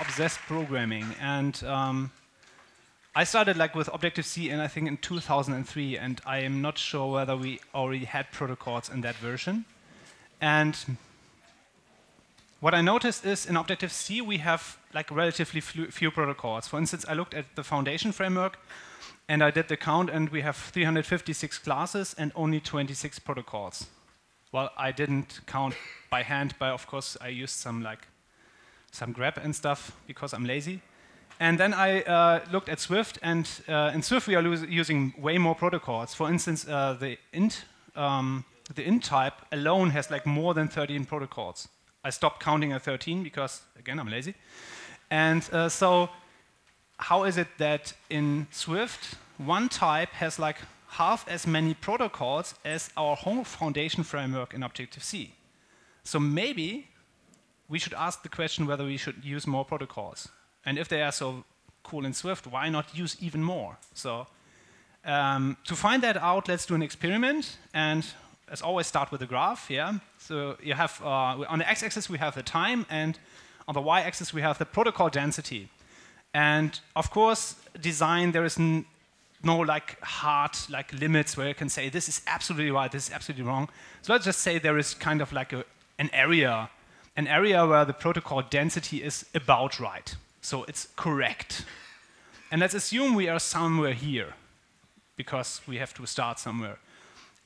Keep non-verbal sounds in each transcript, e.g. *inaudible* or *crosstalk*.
obsessed programming, and um, I started like with Objective C, and I think in 2003, and I am not sure whether we already had protocols in that version. And what I noticed is in Objective C we have like relatively few protocols. For instance, I looked at the foundation framework, and I did the count, and we have 356 classes and only 26 protocols. Well, I didn't count by hand, but of course I used some like some grep and stuff because I'm lazy. And then I uh, looked at Swift, and uh, in Swift we are using way more protocols. For instance, uh, the int um, the int type alone has like more than 13 protocols. I stopped counting at 13 because again I'm lazy. And uh, so, how is it that in Swift one type has like half as many protocols as our whole foundation framework in Objective-C. So maybe we should ask the question whether we should use more protocols. And if they are so cool in Swift, why not use even more? So um, to find that out, let's do an experiment. And as always, start with a graph. Yeah. So you have uh, on the x-axis we have the time, and on the y-axis we have the protocol density. And of course, design there is no like hard like limits where you can say this is absolutely right, this is absolutely wrong. So let's just say there is kind of like a, an area, an area where the protocol density is about right. So it's correct. And let's assume we are somewhere here because we have to start somewhere.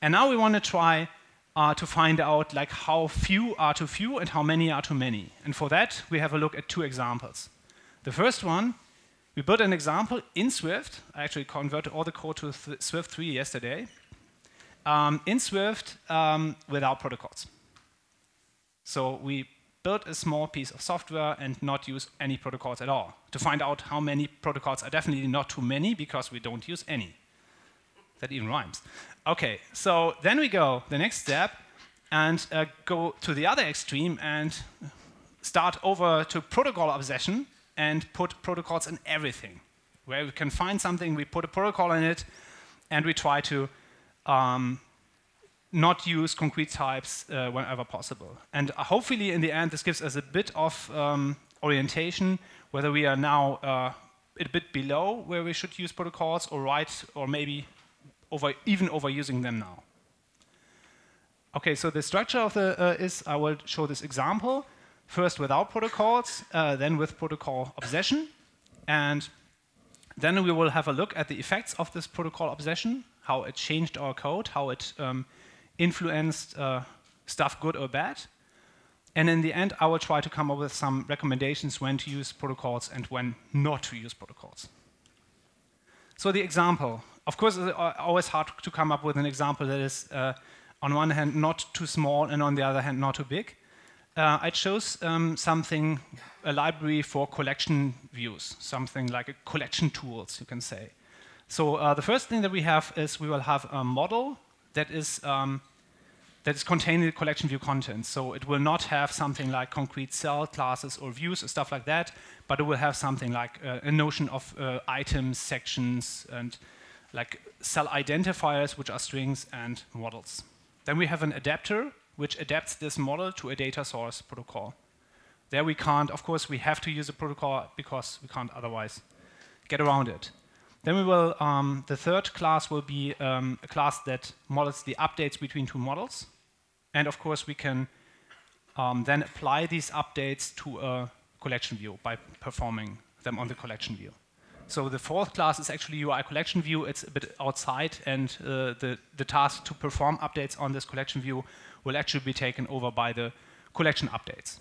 And now we want to try uh, to find out like how few are too few and how many are too many. And for that, we have a look at two examples. The first one we built an example in Swift. I actually converted all the code to Th Swift 3 yesterday. Um, in Swift um, without protocols. So we built a small piece of software and not use any protocols at all to find out how many protocols are definitely not too many because we don't use any. That even rhymes. Okay, so then we go the next step and uh, go to the other extreme and start over to protocol obsession and put protocols in everything. Where we can find something, we put a protocol in it, and we try to um, not use concrete types uh, whenever possible. And uh, hopefully, in the end, this gives us a bit of um, orientation, whether we are now uh, a bit below where we should use protocols, or right, or maybe over, even overusing them now. Okay, so the structure of the uh, is I will show this example first without protocols, uh, then with protocol obsession. And then we will have a look at the effects of this protocol obsession, how it changed our code, how it um, influenced uh, stuff good or bad. And in the end, I will try to come up with some recommendations when to use protocols and when not to use protocols. So the example. Of course, it's always hard to come up with an example that is, uh, on one hand, not too small, and on the other hand, not too big uh, I chose um, something, a library for collection views, something like a collection tools, you can say. So uh, the first thing that we have is we will have a model that is um, that is containing the collection view content. So it will not have something like concrete cell classes or views or stuff like that, but it will have something like uh, a notion of uh, items, sections, and like cell identifiers, which are strings, and models. Then we have an adapter which adapts this model to a data source protocol. There we can't, of course, we have to use a protocol because we can't otherwise get around it. Then we will, um, the third class will be um, a class that models the updates between two models. And of course, we can um, then apply these updates to a collection view by performing them on the collection view. So the fourth class is actually UI collection view. It's a bit outside, and uh, the, the task to perform updates on this collection view will actually be taken over by the collection updates.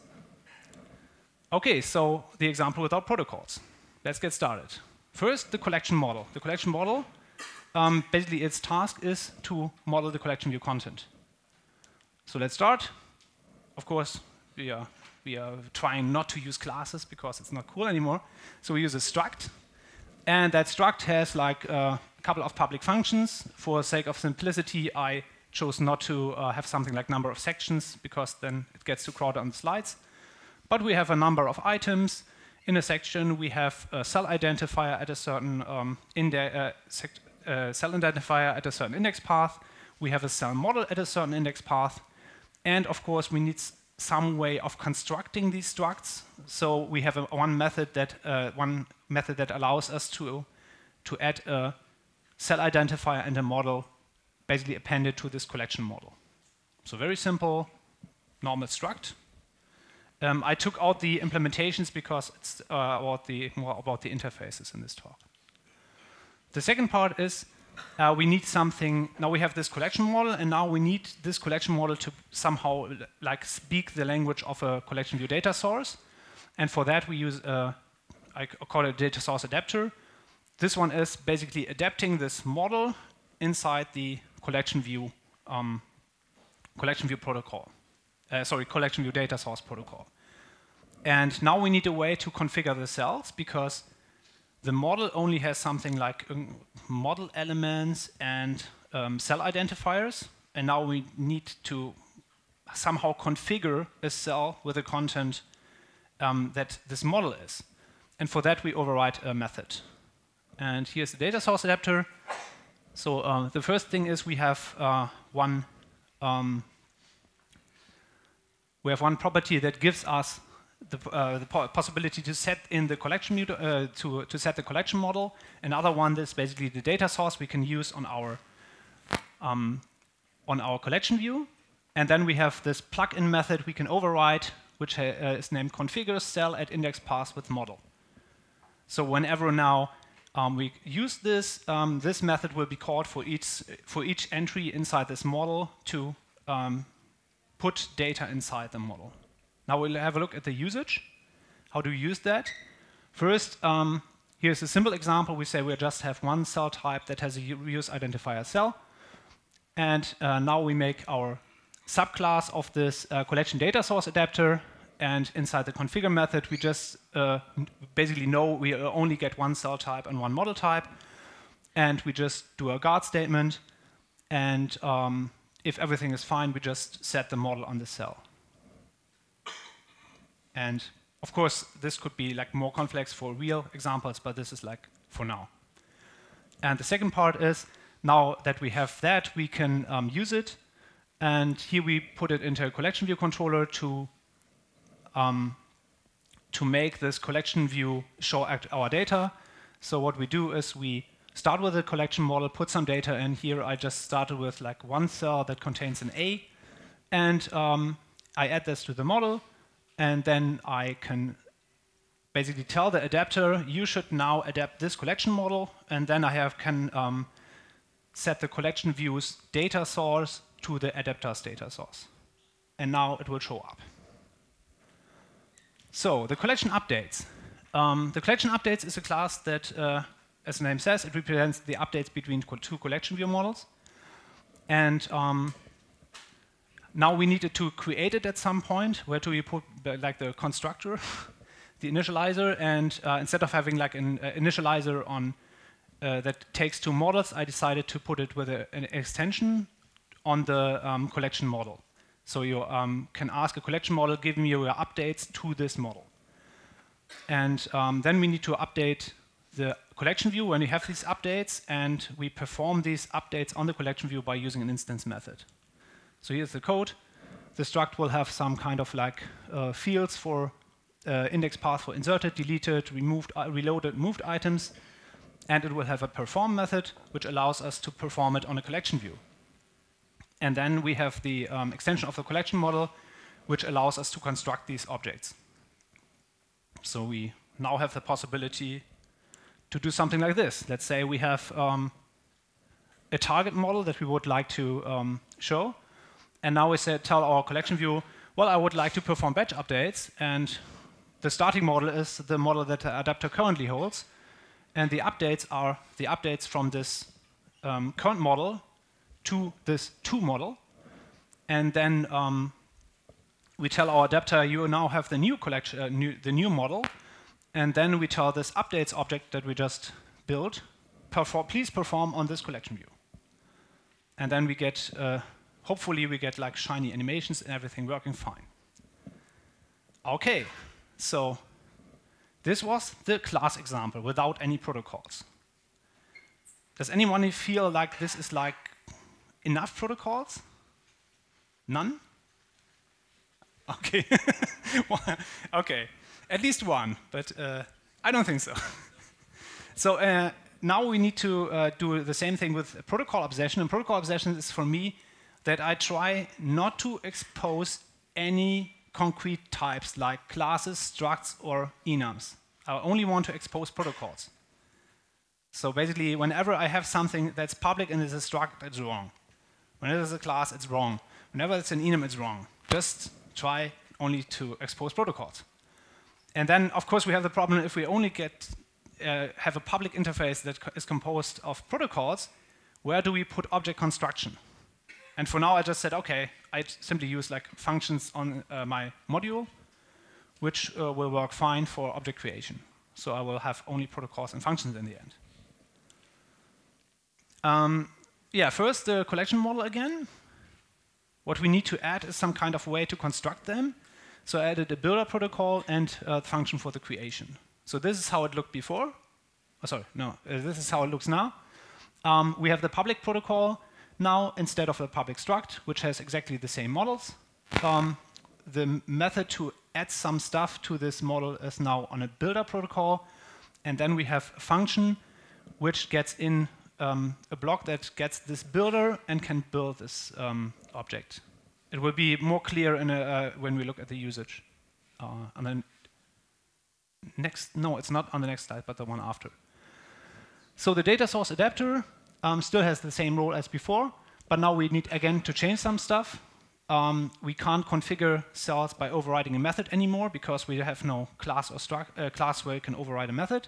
Okay, so the example without protocols. Let's get started. First, the collection model. The collection model, um, basically its task is to model the collection view content. So let's start. Of course, we are, we are trying not to use classes because it's not cool anymore. So we use a struct. And that struct has like uh, a couple of public functions. For sake of simplicity, I chose not to uh, have something like number of sections because then it gets too crowded on the slides. But we have a number of items. In a section, we have a cell identifier at a certain um, uh, uh, cell identifier at a certain index path. We have a cell model at a certain index path. And of course, we need some way of constructing these structs. So we have a, one method that uh, one method that allows us to to add a cell identifier and a model basically appended to this collection model. So very simple, normal struct. Um, I took out the implementations because it's uh, about the more about the interfaces in this talk. The second part is uh, we need something. Now we have this collection model, and now we need this collection model to somehow like speak the language of a collection view data source. And for that, we use a, I call it a data source adapter. This one is basically adapting this model inside the collection view um, collection view protocol. Uh, sorry, collection view data source protocol. And now we need a way to configure the cells because the model only has something like um, model elements and um, cell identifiers. And now we need to somehow configure a cell with the content um, that this model is. And for that, we override a method. And here's the data source adapter. So uh, the first thing is we have uh, one um, we have one property that gives us the, uh, the po possibility to set in the collection uh, to, to set the collection model. Another one is basically the data source we can use on our um, on our collection view. And then we have this plug-in method we can override, which uh, is named configure cell at index path with model. So whenever now um, we use this, um, this method will be called for each for each entry inside this model to um, put data inside the model. Now we'll have a look at the usage. How do we use that? First, um, here's a simple example. We say we just have one cell type that has a reuse identifier cell. And uh, now we make our subclass of this uh, collection data source adapter. And inside the configure method, we just uh, basically know we only get one cell type and one model type. And we just do a guard statement. And um, if everything is fine, we just set the model on the cell. And of course, this could be like more complex for real examples, but this is like for now. And the second part is now that we have that, we can um, use it. And here we put it into a collection view controller to um, to make this collection view show our data. So what we do is we start with a collection model, put some data in. Here I just started with like one cell that contains an A, and um, I add this to the model, and then I can basically tell the adapter, you should now adapt this collection model, and then I have can um, set the collection view's data source to the adapter's data source. And now it will show up. So the collection updates. Um, the collection updates is a class that uh, as the name says, it represents the updates between two collection view models. And um, now we needed to create it at some point. Where do we put like the constructor, *laughs* the initializer, and uh, instead of having like an uh, initializer on uh, that takes two models, I decided to put it with a, an extension on the um, collection model. So you um, can ask a collection model, give me your updates to this model. And um, then we need to update the collection view when we have these updates, and we perform these updates on the collection view by using an instance method. So here's the code. The struct will have some kind of like uh, fields for uh, index path for inserted, deleted, removed, uh, reloaded, moved items, and it will have a perform method, which allows us to perform it on a collection view. And then we have the um, extension of the collection model, which allows us to construct these objects. So we now have the possibility to do something like this. Let's say we have um, a target model that we would like to um, show. And now we say, tell our collection view, well, I would like to perform batch updates. And the starting model is the model that the adapter currently holds. And the updates are the updates from this um, current model to this to model. And then um, we tell our adapter, you now have the new collection, uh, new, the new model, and then we tell this updates object that we just built, please perform on this collection view. And then we get, uh, hopefully we get like shiny animations and everything working fine. Okay, so this was the class example without any protocols. Does anyone feel like this is like enough protocols? None? *laughs* Okay. *laughs* okay. At least one, but uh, I don't think so. *laughs* so uh, now we need to uh, do the same thing with protocol obsession. And protocol obsession is for me that I try not to expose any concrete types like classes, structs, or enums. I only want to expose protocols. So basically, whenever I have something that's public and is a struct, it's wrong. Whenever it's a class, it's wrong. Whenever it's an enum, it's wrong. Just try only to expose protocols. And then, of course, we have the problem if we only get uh, have a public interface that is composed of protocols, where do we put object construction? And for now, I just said, okay, I simply use like functions on uh, my module, which uh, will work fine for object creation. So I will have only protocols and functions in the end. Um, yeah, first the collection model again. What we need to add is some kind of way to construct them. So I added a builder protocol and a function for the creation. So this is how it looked before. Oh, sorry, no, uh, this is how it looks now. Um, we have the public protocol now instead of the public struct, which has exactly the same models. Um, the method to add some stuff to this model is now on a builder protocol. And then we have a function which gets in um, a block that gets this builder and can build this um, object. It will be more clear a, uh, when we look at the usage. Uh, and then next, no, it's not on the next slide, but the one after. So the data source adapter um, still has the same role as before, but now we need again to change some stuff. Um, we can't configure cells by overriding a method anymore because we have no class or uh, class where you can override a method.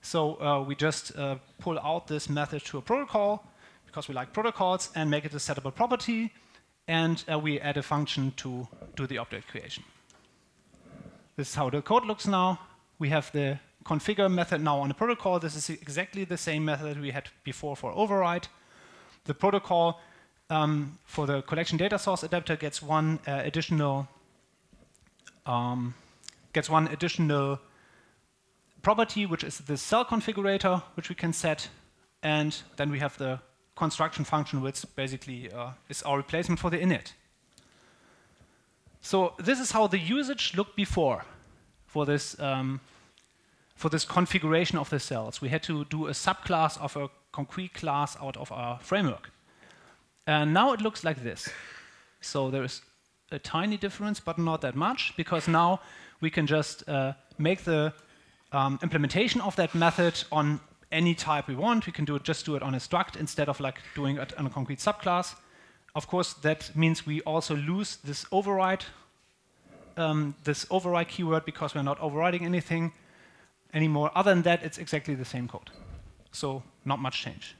So uh, we just uh, pull out this method to a protocol because we like protocols and make it a settable property and uh, we add a function to do the object creation. This is how the code looks now. We have the configure method now on the protocol. This is exactly the same method we had before for override. The protocol um, for the collection data source adapter gets one uh, additional um, gets one additional property, which is the cell configurator, which we can set, and then we have the construction function, which basically uh, is our replacement for the init. So this is how the usage looked before for this, um, for this configuration of the cells. We had to do a subclass of a concrete class out of our framework. And now it looks like this. So there is a tiny difference, but not that much, because now we can just uh, make the um, implementation of that method on any type we want. We can do it, just do it on a struct instead of like doing it on a concrete subclass. Of course, that means we also lose this override, um, this override keyword because we're not overriding anything anymore. Other than that, it's exactly the same code. So not much change.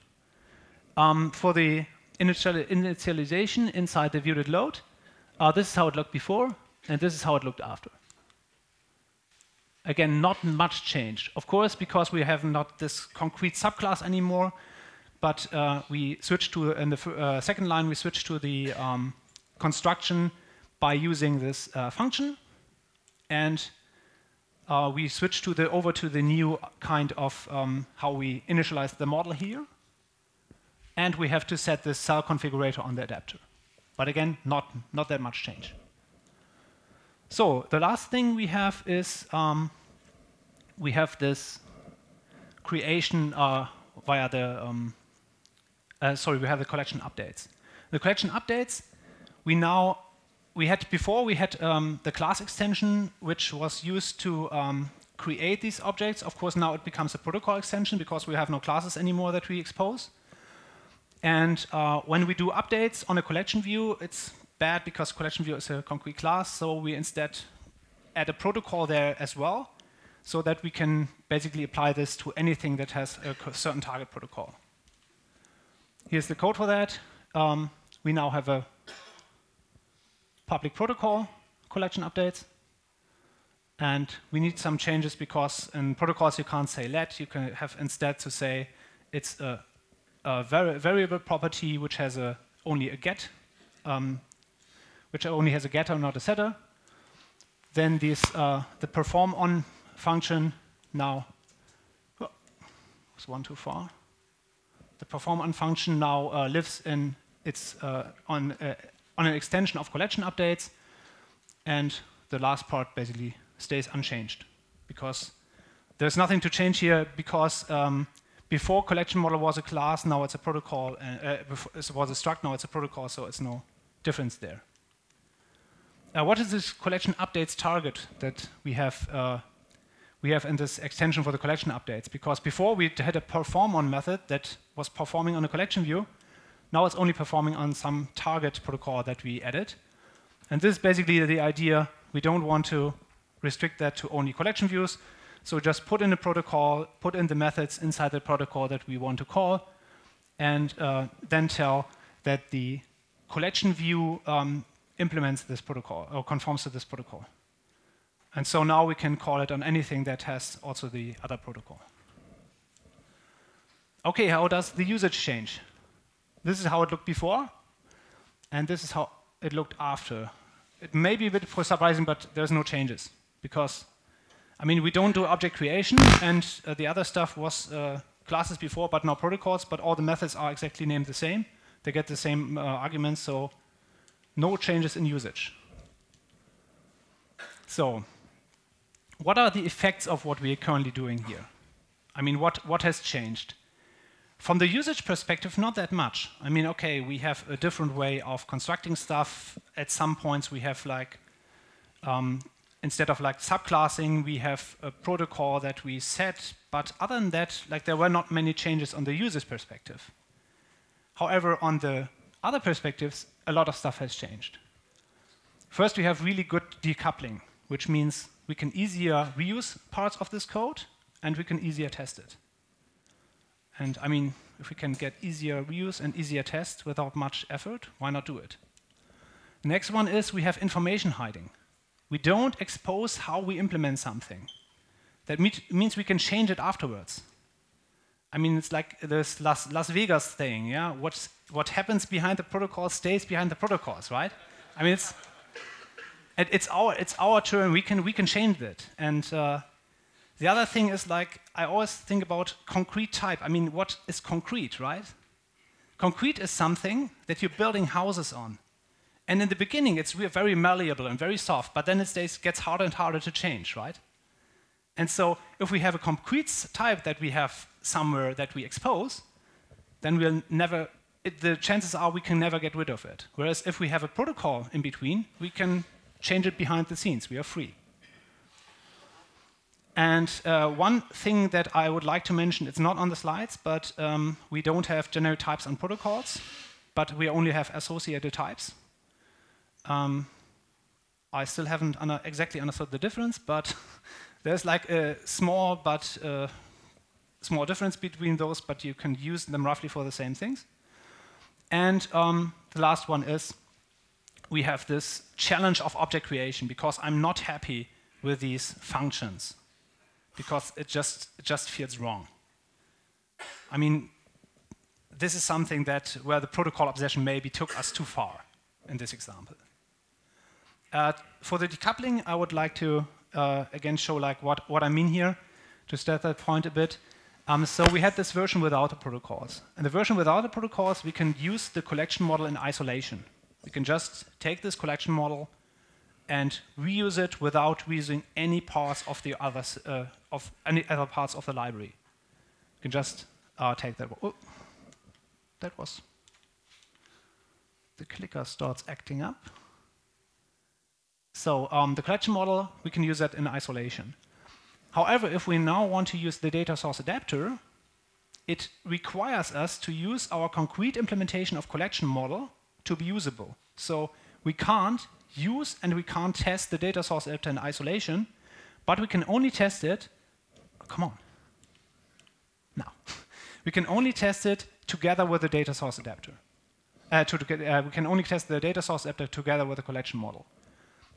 Um, for the initial initialization inside the viewDidLoad, load, uh, this is how it looked before, and this is how it looked after. Again, not much change. Of course, because we have not this concrete subclass anymore, but uh, we switched to, in the uh, second line, we switched to the um, construction by using this uh, function. And uh, we switched to the, over to the new kind of um, how we initialize the model here. And we have to set the cell configurator on the adapter. But again, not, not that much change. So the last thing we have is um, we have this creation uh, via the, um, uh, sorry, we have the collection updates. The collection updates, we now, we had before, we had um, the class extension, which was used to um, create these objects. Of course, now it becomes a protocol extension because we have no classes anymore that we expose. And uh, when we do updates on a collection view, it's bad because collection view is a concrete class, so we instead add a protocol there as well so that we can basically apply this to anything that has a certain target protocol. Here's the code for that. Um, we now have a public protocol collection updates. And we need some changes because in protocols you can't say let, you can have instead to say it's a, a variable property which has a, only a get, um, which only has a getter, not a setter. Then this, uh, the perform on function now oh, was one too far. The perform on function now uh, lives in its uh, on uh, on an extension of collection updates, and the last part basically stays unchanged because there's nothing to change here because um, before collection model was a class, now it's a protocol, uh, uh, it was a struct, now it's a protocol, so it's no difference there. Uh, what is this collection updates target that we have uh, we have in this extension for the collection updates? Because before we had a perform on method that was performing on a collection view, now it's only performing on some target protocol that we added. And this is basically the idea. We don't want to restrict that to only collection views. So just put in the protocol, put in the methods inside the protocol that we want to call, and uh, then tell that the collection view um, implements this protocol or conforms to this protocol. And so now we can call it on anything that has also the other protocol. Okay, how does the usage change? This is how it looked before, and this is how it looked after. It may be a bit for surprising, but there's no changes because, I mean, we don't do object creation, and uh, the other stuff was uh, classes before, but now protocols, but all the methods are exactly named the same. They get the same uh, arguments, so no changes in usage. So, what are the effects of what we are currently doing here? I mean, what, what has changed? From the usage perspective, not that much. I mean, okay, we have a different way of constructing stuff. At some points, we have like, um, instead of like subclassing, we have a protocol that we set. But other than that, like there were not many changes on the user's perspective. However, on the other perspectives, a lot of stuff has changed. First, we have really good decoupling, which means we can easier reuse parts of this code and we can easier test it. And I mean, if we can get easier reuse and easier test without much effort, why not do it? Next one is we have information hiding. We don't expose how we implement something. That means we can change it afterwards. I mean, it's like this Las, Las Vegas thing, yeah? What's, what happens behind the protocol stays behind the protocols, right? I mean, it's, it, it's, our, it's our turn, we can, we can change it. And uh, the other thing is like, I always think about concrete type. I mean, what is concrete, right? Concrete is something that you're building houses on. And in the beginning, it's very malleable and very soft, but then it stays, gets harder and harder to change, right? And so if we have a concrete type that we have somewhere that we expose, then we'll never, it, the chances are we can never get rid of it. Whereas if we have a protocol in between, we can change it behind the scenes. We are free. And uh, one thing that I would like to mention, it's not on the slides, but um, we don't have generic types on protocols, but we only have associated types. Um, I still haven't exactly understood the difference, but *laughs* there's like a small but uh, small difference between those, but you can use them roughly for the same things. And um, the last one is we have this challenge of object creation because I'm not happy with these functions because it just, it just feels wrong. I mean, this is something that where the protocol obsession maybe took us too far in this example. Uh, for the decoupling, I would like to uh, again show like what, what I mean here to start that point a bit. Um, so we had this version without the protocols. And the version without the protocols, we can use the collection model in isolation. We can just take this collection model and reuse it without reusing any parts of the others, uh, of any other parts of the library. You can just uh, take that. Oh, that was. The clicker starts acting up. So um, the collection model, we can use that in isolation. However, if we now want to use the data source adapter, it requires us to use our concrete implementation of collection model to be usable. So we can't use and we can't test the data source adapter in isolation, but we can only test it, come on, now. *laughs* we can only test it together with the data source adapter. Uh, to, uh, we can only test the data source adapter together with the collection model.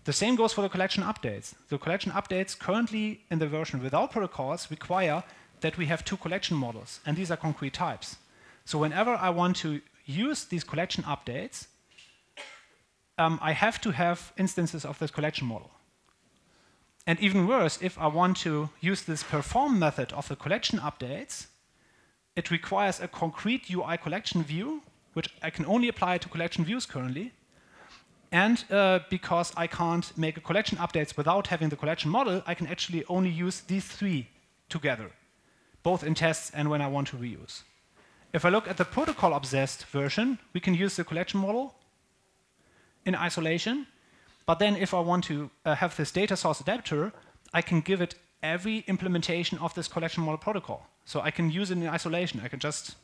The same goes for the collection updates. The collection updates currently in the version without protocols require that we have two collection models, and these are concrete types. So whenever I want to use these collection updates, um, I have to have instances of this collection model. And even worse, if I want to use this perform method of the collection updates, it requires a concrete UI collection view, which I can only apply to collection views currently, And uh, because I can't make a collection updates without having the collection model, I can actually only use these three together, both in tests and when I want to reuse. If I look at the protocol obsessed version, we can use the collection model in isolation. But then if I want to uh, have this data source adapter, I can give it every implementation of this collection model protocol. So I can use it in isolation. I can just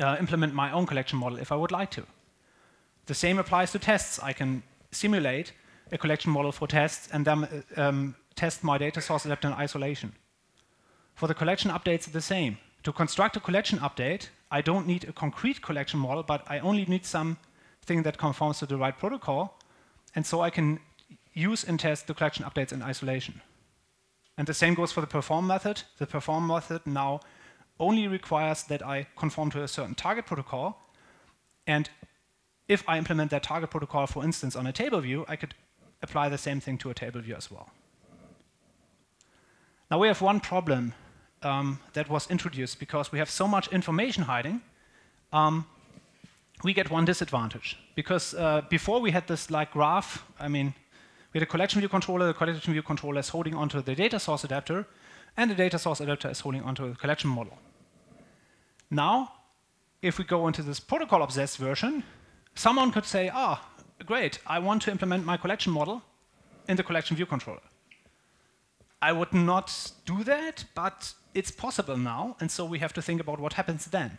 uh, implement my own collection model if I would like to. The same applies to tests. I can simulate a collection model for tests and then uh, um, test my data source adapter in isolation. For the collection updates, the same. To construct a collection update, I don't need a concrete collection model, but I only need something that conforms to the right protocol, and so I can use and test the collection updates in isolation. And the same goes for the perform method. The perform method now only requires that I conform to a certain target protocol, and if I implement that target protocol, for instance, on a table view, I could apply the same thing to a table view as well. Now we have one problem um, that was introduced because we have so much information hiding. Um, we get one disadvantage because uh, before we had this like graph. I mean, we had a collection view controller. The collection view controller is holding onto the data source adapter, and the data source adapter is holding onto the collection model. Now, if we go into this protocol obsessed version, someone could say, ah, oh, great, I want to implement my collection model in the collection view controller. I would not do that, but it's possible now, and so we have to think about what happens then.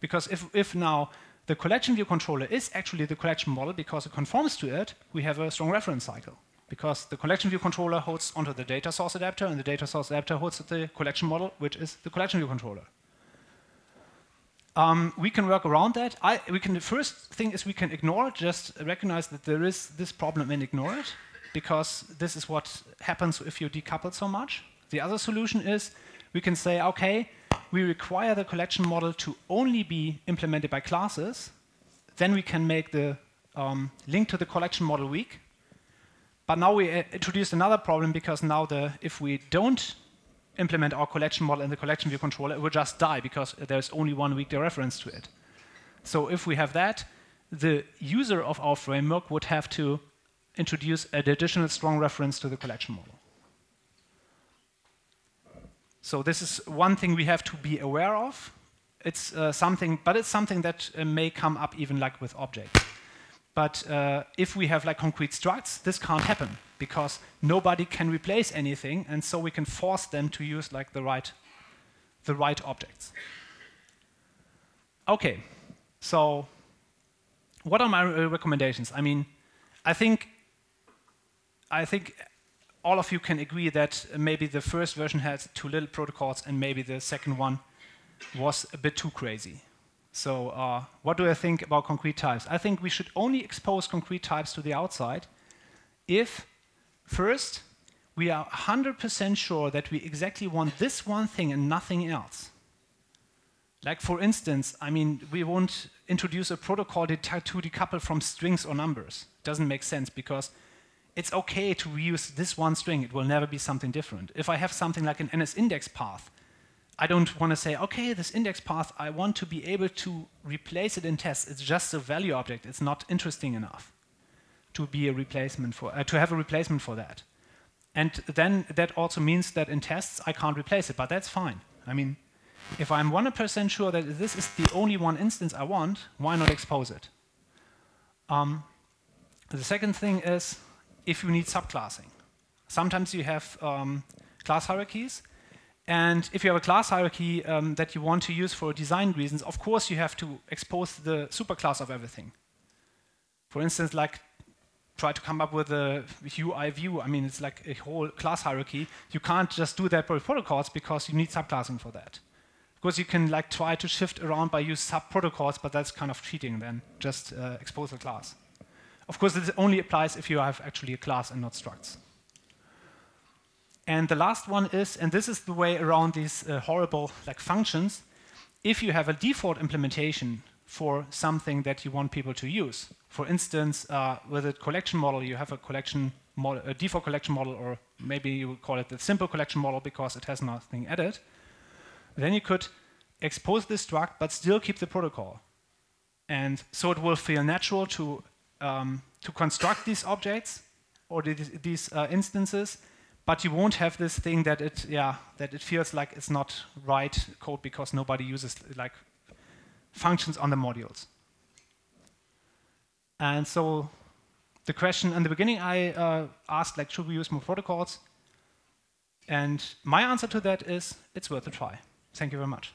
Because if, if now the collection view controller is actually the collection model because it conforms to it, we have a strong reference cycle. Because the collection view controller holds onto the data source adapter, and the data source adapter holds the collection model, which is the collection view controller. Um, we can work around that. I, we can, the first thing is we can ignore it, just recognize that there is this problem and ignore it, because this is what happens if you decouple so much. The other solution is we can say, okay, we require the collection model to only be implemented by classes. Then we can make the um, link to the collection model weak. But now we uh, introduced another problem because now the, if we don't implement our collection model in the collection view controller, it will just die because there's only one weak reference to it. So if we have that, the user of our framework would have to introduce an additional strong reference to the collection model. So this is one thing we have to be aware of. It's uh, something, but it's something that uh, may come up even like with objects. But uh, if we have like concrete structs, this can't happen because nobody can replace anything, and so we can force them to use like the right, the right objects. Okay, so what are my recommendations? I mean, I think, I think all of you can agree that maybe the first version had too little protocols, and maybe the second one was a bit too crazy. So uh, what do I think about concrete types? I think we should only expose concrete types to the outside if, first, we are 100% sure that we exactly want this one thing and nothing else. Like for instance, I mean, we won't introduce a protocol to decouple from strings or numbers. It doesn't make sense because it's okay to reuse this one string. It will never be something different. If I have something like an NS index path, I don't want to say, okay, this index path, I want to be able to replace it in tests. It's just a value object. It's not interesting enough to be a replacement for, uh, to have a replacement for that. And then that also means that in tests, I can't replace it, but that's fine. I mean, if I'm 100% sure that this is the only one instance I want, why not expose it? Um, the second thing is if you need subclassing. Sometimes you have um, class hierarchies, and if you have a class hierarchy um, that you want to use for design reasons, of course you have to expose the superclass of everything. For instance, like try to come up with a UI view. I mean, it's like a whole class hierarchy. You can't just do that with protocols because you need subclassing for that. Because you can like try to shift around by use sub protocols, but that's kind of cheating then. Just uh, expose the class. Of course, this only applies if you have actually a class and not structs. And the last one is, and this is the way around these uh, horrible like functions, if you have a default implementation for something that you want people to use. For instance, uh, with a collection model, you have a collection model, a default collection model, or maybe you call it the simple collection model because it has nothing added. Then you could expose this struct, but still keep the protocol. And so it will feel natural to um, to construct these objects or these uh, instances, but you won't have this thing that it, yeah, that it feels like it's not right code because nobody uses like functions on the modules. And so the question in the beginning I uh, asked, like, should we use more protocols? And my answer to that is, it's worth a try. Thank you very much.